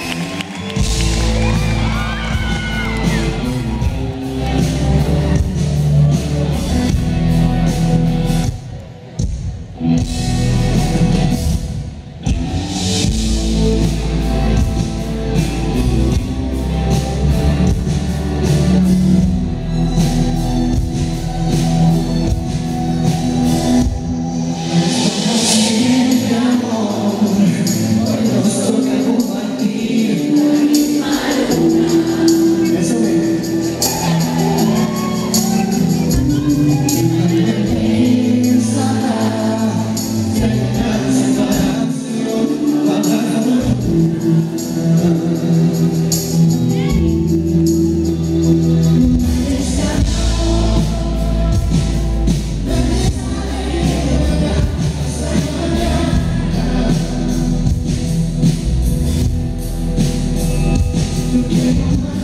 Yeah. again.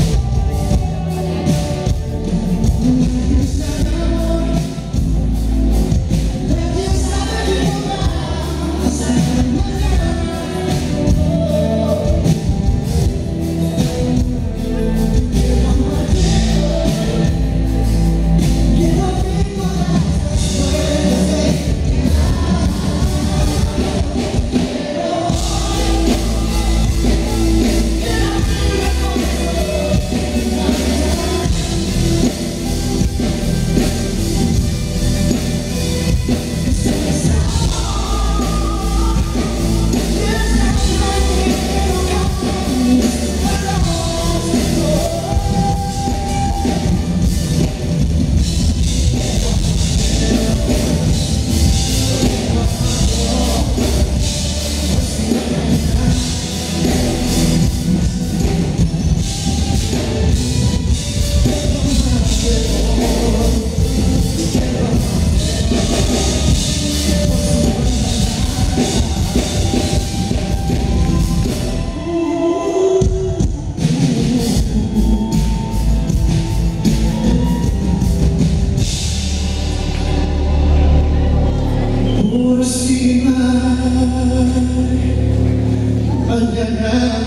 Gracias.